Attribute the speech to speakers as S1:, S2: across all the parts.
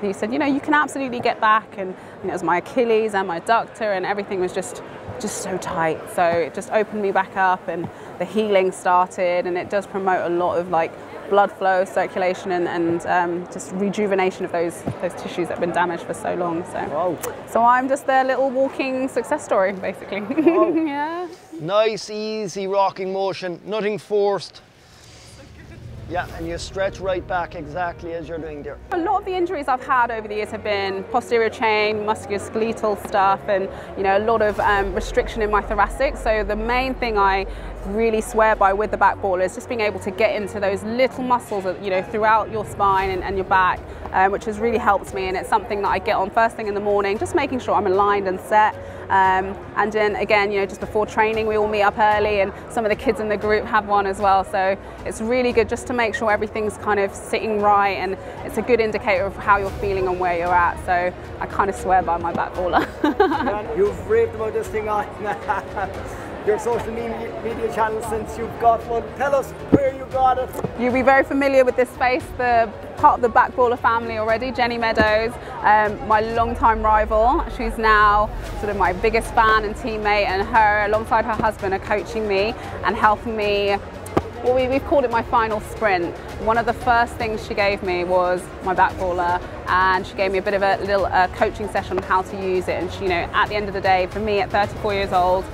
S1: He said, you know, you can absolutely get back, and you know, it was my Achilles and my adductor, and everything was just just so tight. So it just opened me back up, and the healing started, and it does promote a lot of like blood flow, circulation, and, and um, just rejuvenation of those those tissues that have been damaged for so long. So, so I'm just their little walking success story, basically. Yeah.
S2: Nice, easy rocking motion, nothing forced. Yeah, and you stretch right back exactly as you're doing there.
S1: A lot of the injuries I've had over the years have been posterior chain, musculoskeletal stuff, and you know a lot of um, restriction in my thoracic. So the main thing I really swear by with the back ball is just being able to get into those little muscles, you know, throughout your spine and, and your back, um, which has really helped me. And it's something that I get on first thing in the morning, just making sure I'm aligned and set. Um, and then again, you know, just before training, we all meet up early, and some of the kids in the group have one as well. So it's really good just to make sure everything's kind of sitting right, and it's a good indicator of how you're feeling and where you're at. So I kind of swear by my back baller.
S3: You've raved about this thing on your social media, media channels since you've got one. Tell us where you got it.
S1: You'll be very familiar with this space. the part of the backballer family already, Jenny Meadows, um, my longtime rival. She's now sort of my biggest fan and teammate, and her, alongside her husband, are coaching me and helping me. Well, we, we've called it my final sprint. One of the first things she gave me was my backballer, and she gave me a bit of a little uh, coaching session on how to use it. And she, you know, at the end of the day, for me at 34 years old,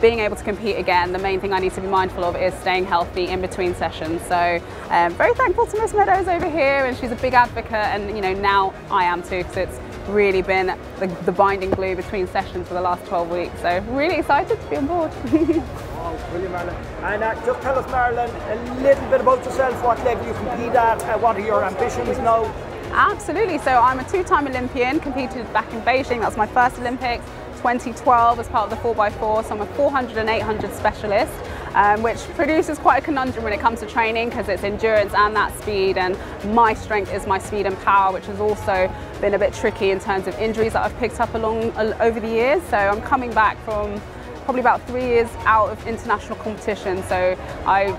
S1: being able to compete again, the main thing I need to be mindful of is staying healthy in between sessions. So um, very thankful to Miss Meadows over here and she's a big advocate and you know now I am too because it's really been the, the binding glue between sessions for the last 12 weeks. So really excited to be on board.
S3: Wow, brilliant, Marilyn. And uh, just tell us, Marilyn, a little bit about yourself, what level you compete at, uh, what are your ambitions now?
S1: Absolutely. So I'm a two-time Olympian, competed back in Beijing. That was my first Olympics. 2012 as part of the 4x4, so I'm a 400 and 800 specialist, um, which produces quite a conundrum when it comes to training because it's endurance and that speed, and my strength is my speed and power, which has also been a bit tricky in terms of injuries that I've picked up along over the years. So I'm coming back from probably about three years out of international competition. So I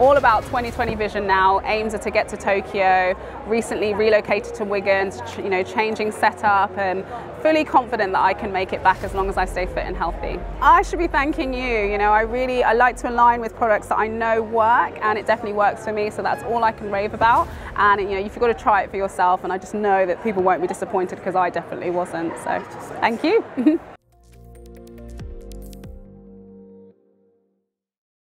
S1: all about 2020 vision now. Aims are to get to Tokyo. Recently relocated to Wigan, you know, changing setup and fully confident that I can make it back as long as I stay fit and healthy. I should be thanking you. You know, I really I like to align with products that I know work, and it definitely works for me. So that's all I can rave about. And you know, you've got to try it for yourself. And I just know that people won't be disappointed because I definitely wasn't. So thank you.